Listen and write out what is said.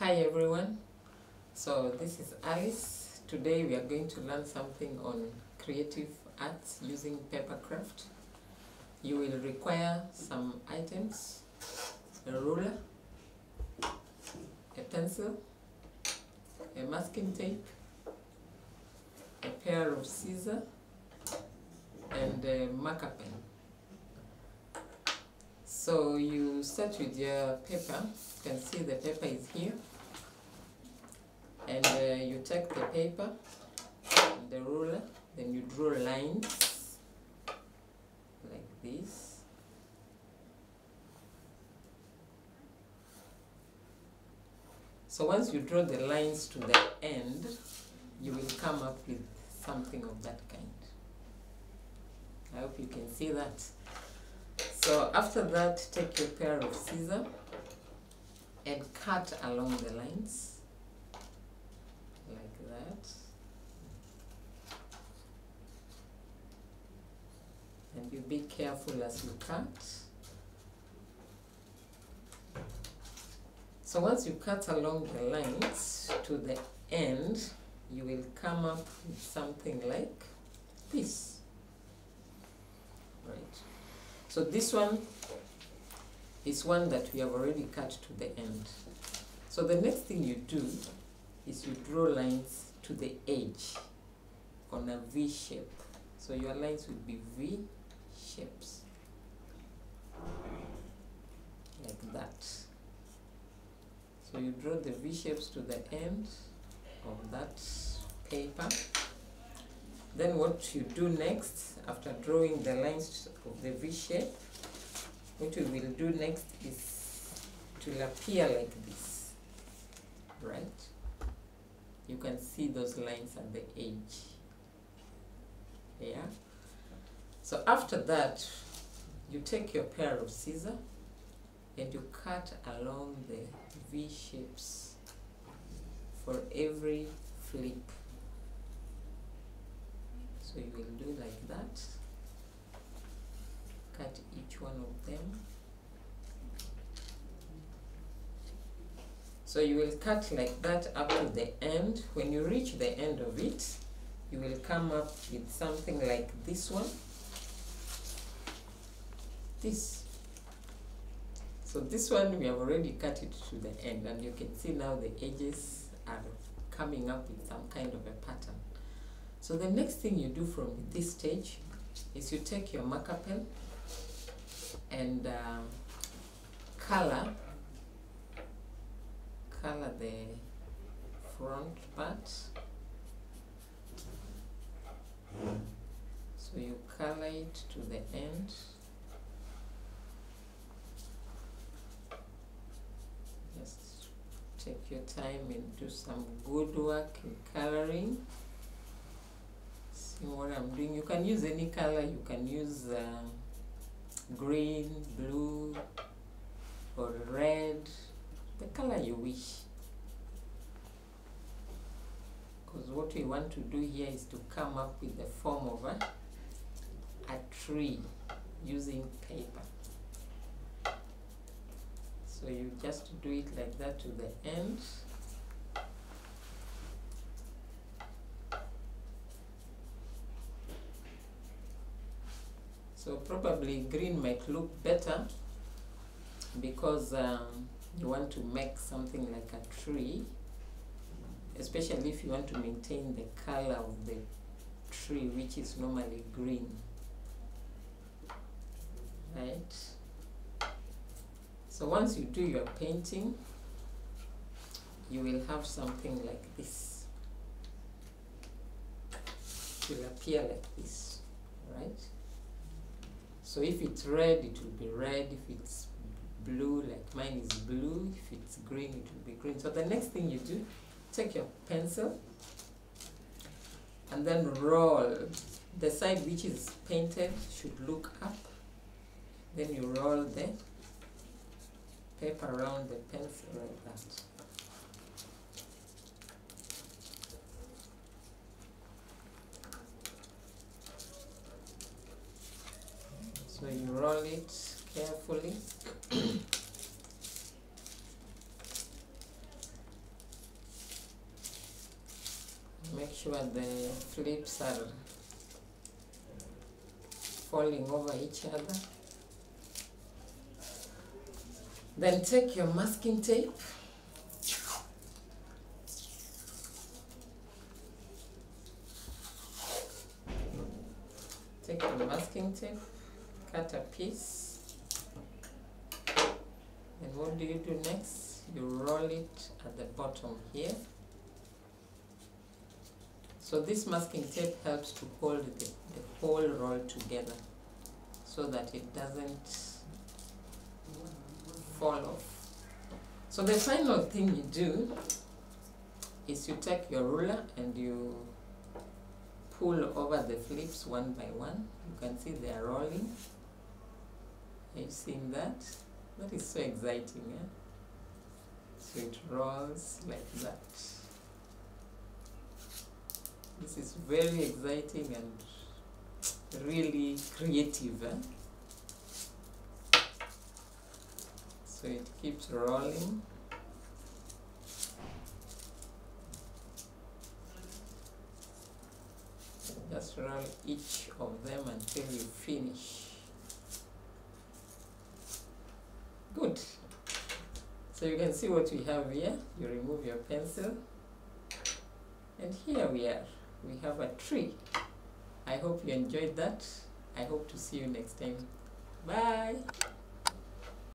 Hi everyone. So this is Alice. Today we are going to learn something on creative arts using paper craft. You will require some items, a ruler, a pencil, a masking tape, a pair of scissors, and a marker pen. So you start with your paper. You can see the paper is here. And uh, you take the paper, the ruler, then you draw lines like this. So once you draw the lines to the end, you will come up with something of that kind. I hope you can see that. So after that, take your pair of scissors and cut along the lines like that. And you be careful as you cut. So once you cut along the lines to the end, you will come up with something like this. Right. So this one is one that we have already cut to the end. So the next thing you do is you draw lines to the edge on a V shape. So your lines will be V shapes. Like that. So you draw the V shapes to the end of that paper. Then what you do next, after drawing the lines of the V shape, what we will do next is it will appear like this, right? You can see those lines at the edge, yeah? So after that, you take your pair of scissors and you cut along the V shapes for every flip. So you will do like that. Cut each one of them. So you will cut like that up to the end. When you reach the end of it, you will come up with something like this one. This. So this one we have already cut it to the end and you can see now the edges are coming up with some kind of a pattern. So the next thing you do from this stage is you take your marker pen and uh, color color the front part. So you color it to the end. Just take your time and do some good work in coloring what I'm doing. You can use any color. You can use uh, green, blue, or red, the color you wish. Because what we want to do here is to come up with the form of a, a tree using paper. So you just do it like that to the end. So probably green might look better because um, you want to make something like a tree, especially if you want to maintain the color of the tree, which is normally green. Right? So once you do your painting, you will have something like this. It will appear like this, right? So if it's red, it will be red. If it's blue, like mine is blue. If it's green, it will be green. So the next thing you do, take your pencil and then roll. The side which is painted should look up. Then you roll the paper around the pencil like that. roll it carefully. Make sure the flips are falling over each other. Then take your masking tape take the masking tape cut a piece. And what do you do next? You roll it at the bottom here. So this masking tape helps to hold the, the whole roll together so that it doesn't fall off. So the final thing you do is you take your ruler and you pull over the flips one by one. You can see they are rolling. Are you seen that? That is so exciting, eh? So it rolls like that. This is very exciting and really creative. Eh? So it keeps rolling. Just roll each of them until you finish. Good. So you can see what we have here. You remove your pencil. And here we are. We have a tree. I hope you enjoyed that. I hope to see you next time. Bye.